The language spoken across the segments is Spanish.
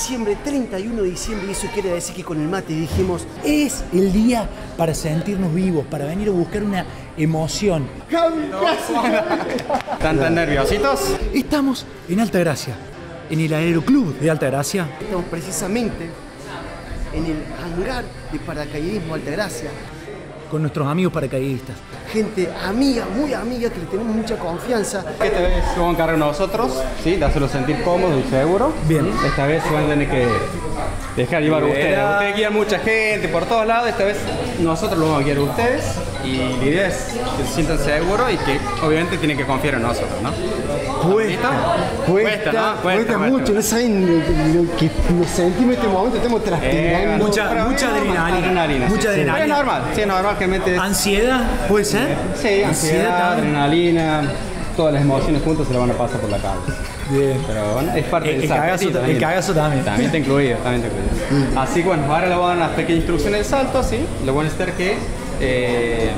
diciembre, 31 de diciembre, y eso quiere decir que con el mate dijimos, Es el día para sentirnos vivos, para venir a buscar una emoción. ¿Están tan nerviositos? Estamos en Altagracia, en el Aeroclub de Altagracia. estamos precisamente en el hangar de paracaidismo Altagracia. con nuestros amigos paracaidistas. Gente amiga, muy amiga, que le tenemos mucha confianza. Esta vez se van a encargar nosotros, ¿sí? De hacerlos sentir cómodos y seguros. Bien. Esta vez se van a tener que dejar llevar ustedes. Ustedes guían mucha gente por todos lados, esta vez nosotros los vamos a guiar a ustedes. Y la idea es que se sientan seguros y que obviamente tienen que confiar en nosotros, ¿no? Cuesta, Cuesta, ¿no? cuesta, Cuesta, mucho, cuesta. no saben lo, lo que nos sentimos en este momento, estamos Eh, mucha- mucha adrenalina. sí, Mucha sí. adrenalina. Es normal, sí, es normal que metes. ¿Ansiedad? ¿Puede ser? Sí, ansiedad, adrenalina, todas las emociones juntas se la van a pasar por la cabeza. Bien. Pero bueno, es parte El- del el salto. cagazo sí, ta- el cagazo también. También está incluido, también incluido. Así que bueno, ahora le voy a dar unas pequeñas instrucciones de salto, ¿sí? Lo bueno es estar que eh,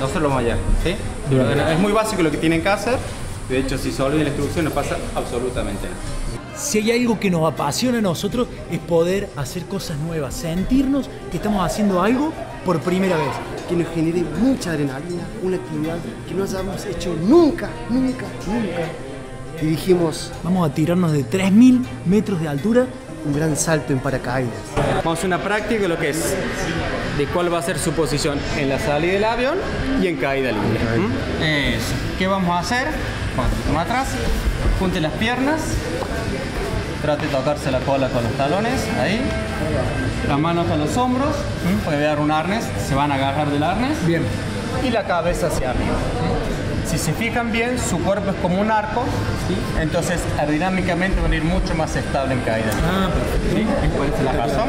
nosotros lo vamos allá, ¿sí? Es muy básico lo que tienen que hacer. De hecho, si se olvida la instrucción no pasa absolutamente nada. Si hay algo que nos apasiona a nosotros es poder hacer cosas nuevas, sentirnos que estamos haciendo algo por primera vez. que nos genere mucha adrenalina, una actividad que no hayamos hecho nunca, nunca, nunca. Y dijimos, Vamos a tirarnos de 3.000 metros de altura. un gran salto en paracaídas. Vamos a hacer una práctica de lo que es de cuál va a ser su posición en la salida del avión y en caída libre. ¿Mm? Eso. ¿Qué vamos a hacer? Toma atrás, junte las piernas, trate de tocarse la cola con los talones, ahí. Las manos con los hombros, a dar un arnés, se van a agarrar del arnés. Bien. Y la cabeza hacia arriba. ¿sí? Si se fijan bien, su cuerpo es como un arco, ¿sí? entonces aerodinámicamente van a ir mucho más estable en caída. Ah, ¿Sí? ¿Cuál es la razón?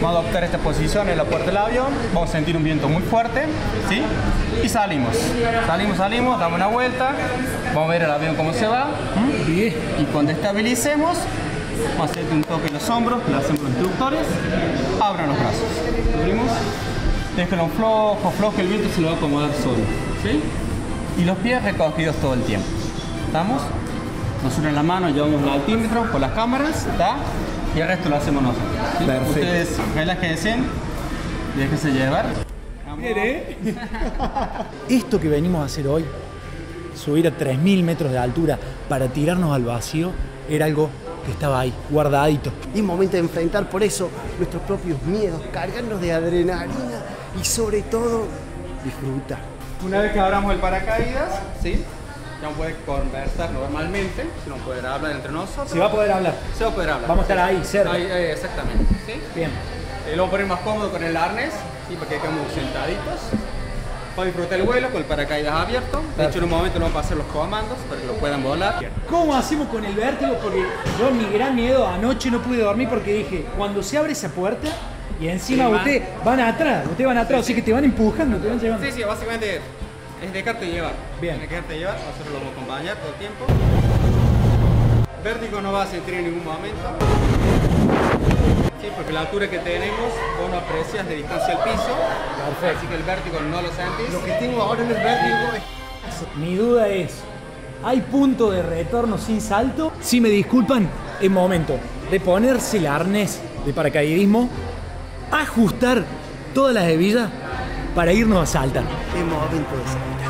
Vamos a adoptar esta posición en la puerta del avión, vamos a sentir un viento muy fuerte, ¿sí? Y salimos. Salimos, salimos, damos una vuelta, vamos a ver el avión cómo se va. ¿m? Bien. Y cuando estabilicemos, vamos a hacer un toque en los hombros, le hacemos los instructores, abran los brazos. Abrimos, déjenlo flojo, flojo, el viento se lo va a acomodar solo, ¿sí? Y los pies recogidos todo el tiempo. ¿Estamos? Nosotros en la mano llevamos el altímetro por las cámaras, ¿está? Y el resto lo hacemos nosotros. ¿sí? Perfecto. Ustedes relájense, déjense llevar. Esto que venimos a hacer hoy, subir a 3.000 metros de altura para tirarnos al vacío, era algo que estaba ahí, guardadito. Y es momento de enfrentar por eso nuestros propios miedos, cargarnos de adrenalina y sobre todo disfrutar. Una vez que abramos el paracaídas, ¿sí? Ya puede conversar normalmente, si no puede hablar entre nosotros. Se va a poder hablar. Se va a poder hablar. Vamos a estar ahí, cerca. Ahí, ahí, exactamente. ¿sí? Bien. Eh, lo vamos a poner más cómodo con el arnés, ¿sí? para que quedemos sentaditos. Para disfrutar el vuelo con el paracaídas abierto. De hecho, en un momento vamos a pasar los comandos para que lo puedan volar. ¿Cómo hacemos con el vértigo? Porque yo mi gran miedo anoche no pude dormir porque dije, cuando se abre esa puerta y encima Sí, van. ustedes van atrás, ustedes van atrás, así que te van empujando, te van llevando. Sí, sí, básicamente es dejarte llevar. Bien. Tienes que dejarte llevar, nosotros lo vamos a acompañar todo el tiempo. Vértigo no vas a sentir en ningún momento. Sí, porque la altura que tenemos vos no aprecias de distancia al piso. Perfecto. Así que el vértigo no lo sentís. Lo que tengo ahora en el vértigo es Mi duda es, ¿hay punto de retorno sin salto? Si me disculpan, es momento de ponerse el arnés de paracaidismo, ajustar todas las hebillas para irnos a saltar. es momento de saltar.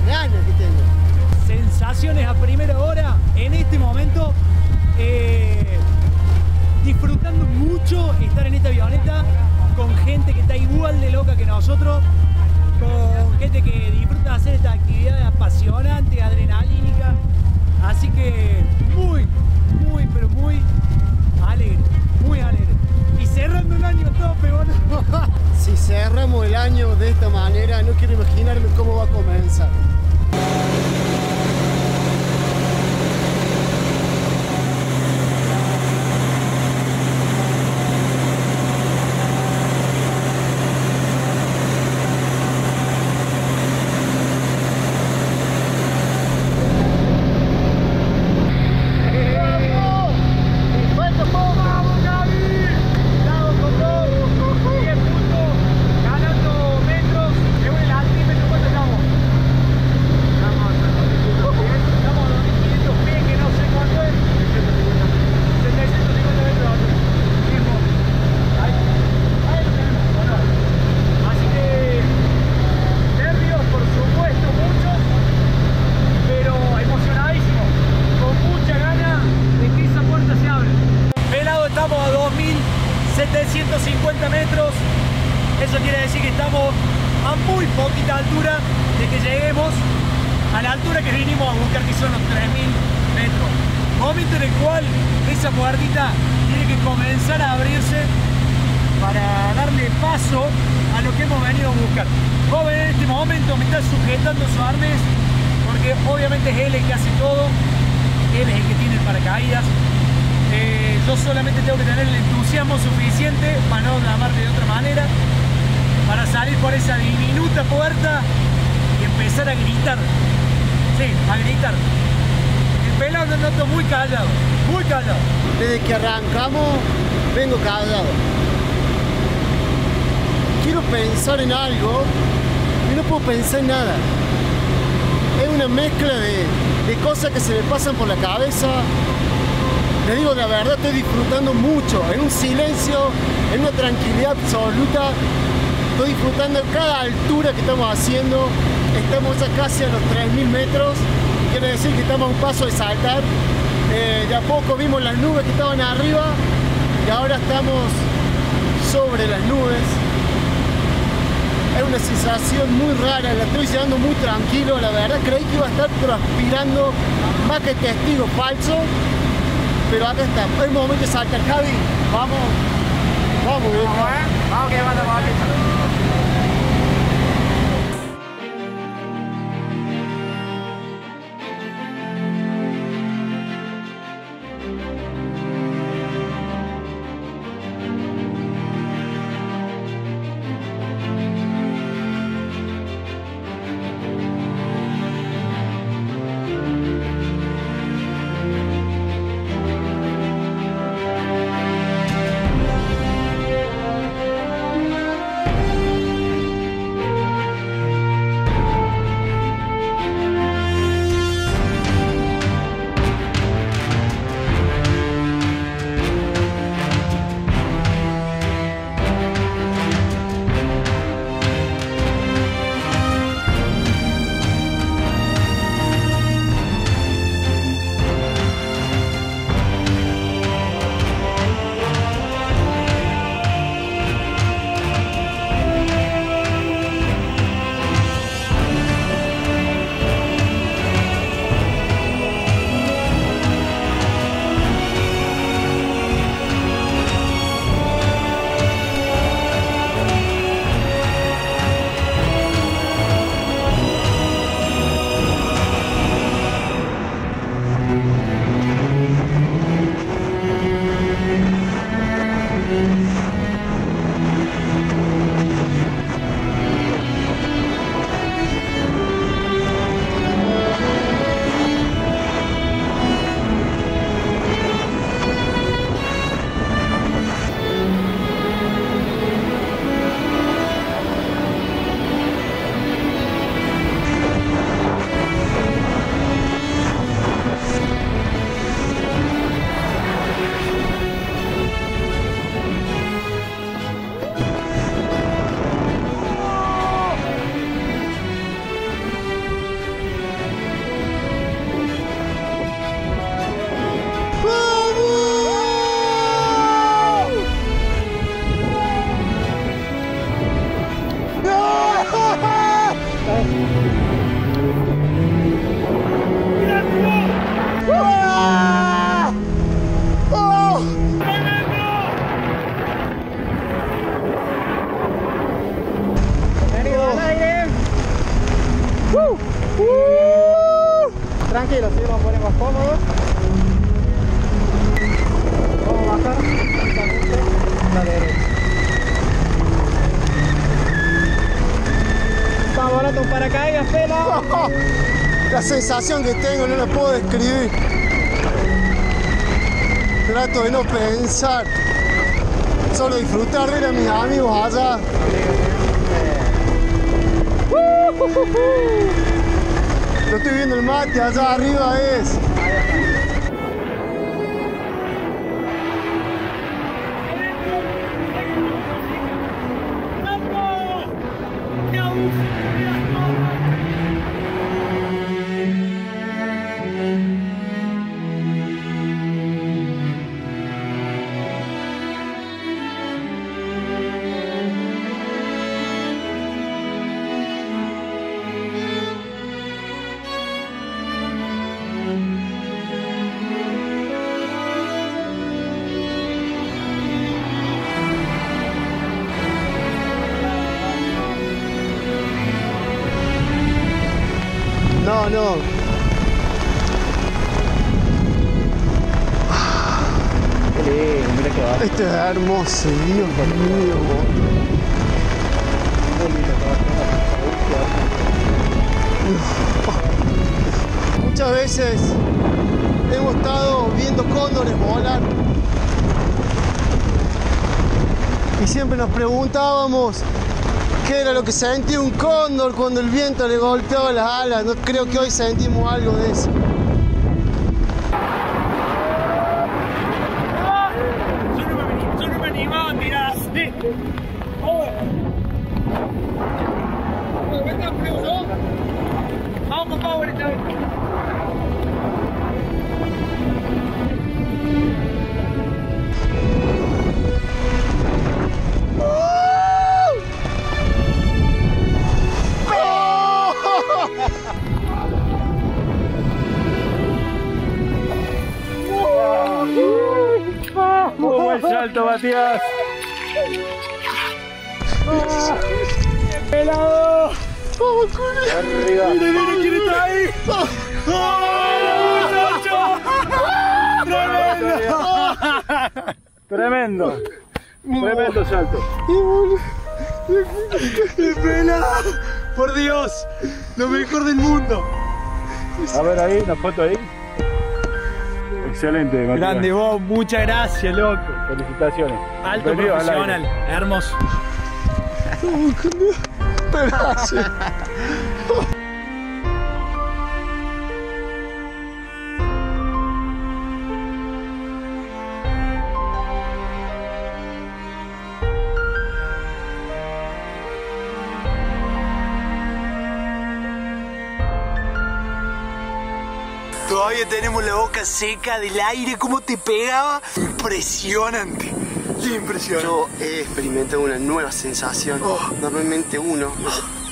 ganas que tengo. Sensaciones a primera hora, en este momento, eh, disfrutando mucho estar en esta avioneta con gente que está igual de loca que nosotros, con gente que disfruta hacer esta actividad apasionante, adrenalínica, así que muy, muy, pero muy alegre, muy alegre cerrando un año tope, boludo. si cerramos el año de esta manera, no quiero imaginarme cómo va a comenzar. 50 metros. Eso quiere decir que estamos a muy poquita altura de que lleguemos a la altura que vinimos a buscar, que son los 3.000 metros. Momento en el cual esa puertita tiene que comenzar a abrirse para darle paso a lo que hemos venido a buscar. Joven en este momento me está sujetando su arnés porque obviamente es él el que hace todo, él es el que tiene el paracaídas, eh, yo solamente tengo que tener el entusiasmo suficiente para no llamarle de otra manera, para salir por esa diminuta puerta y empezar a gritar. Sí, a gritar. El pelado lo noto muy callado, muy callado. Desde que arrancamos, vengo callado. Quiero pensar en algo y no puedo pensar en nada. Es una mezcla de, de cosas que se me pasan por la cabeza, les digo la verdad estoy disfrutando mucho, en un silencio, en una tranquilidad absoluta. Estoy disfrutando cada altura que estamos haciendo. Estamos ya casi a los 3.000 metros. Quiere decir que estamos a un paso de saltar. Eh, de a poco vimos las nubes que estaban arriba y ahora estamos sobre las nubes. Es una sensación muy rara, la estoy llevando muy tranquilo, la verdad creí que iba a estar transpirando más que testigo falso, Pilates tempo. El momento de saltar, Javi. Vamos. Vamos, viejo. Vamos que va a Paracaídas, pela. La sensación que tengo no la puedo describir. Trato de no pensar, solo disfrutar de ver a mis amigos allá. Yo estoy viendo el mate, allá arriba es. No, no. Este es hermoso, Dios mío. Muchas veces hemos estado viendo cóndores volar y siempre nos preguntábamos qué era lo que sentía un cóndor cuando el viento le golpeaba las alas. No creo que hoy sentimos algo de eso. Yo Matías. ¡Pelado! Arriba. ¡Mira, mira quién está ahí! ¡Tremendo! ¡Tremendo! ¡Tremendo salto! ¡Qué pena! ¡Por Dios! ¡Lo mejor del mundo! A ver ahí, una foto ahí. Excelente, Matías. Grande vos, muchas gracias, loco. Felicitaciones. Alto Bienvenido profesional, hermoso. Todavía tenemos la boca seca del aire, cómo te pegaba. Impresionante. Impresionante. Yo he experimentado una nueva sensación. Normalmente uno,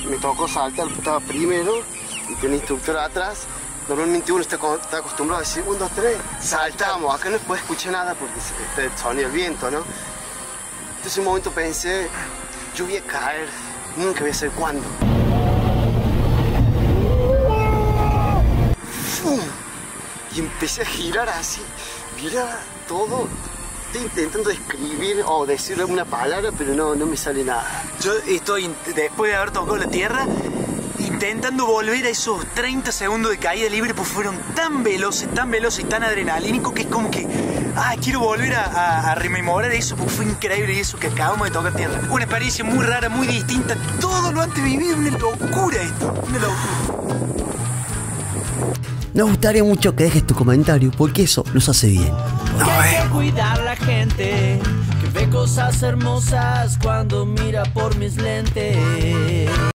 me tocó saltar, estaba primero y tenía instructor atrás. Normalmente uno está, está acostumbrado a decir, 1, 2, 3, saltamos. Acá no puede escuchar nada porque está el sonido del viento, ¿no? Entonces un momento pensé, yo voy a caer, nunca voy a saber cuándo. ¡Fum! Y empecé a girar así, mira todo. Estoy intentando describir o decir alguna palabra, pero no, no me sale nada. Yo estoy, después de haber tocado la tierra, intentando volver a esos 30 segundos de caída libre, pues fueron tan veloces, tan veloces y tan adrenalínicos que es como que, ah, quiero volver a, a- a rememorar eso, porque fue increíble eso que acabamos de tocar tierra. Una experiencia muy rara, muy distinta, todo lo antes vivido, una locura esto, una locura. Nos gustaría mucho que dejes tu comentario porque eso nos hace bien. Que hay que cuidar la gente que ve cosas hermosas cuando mira por mis lentes.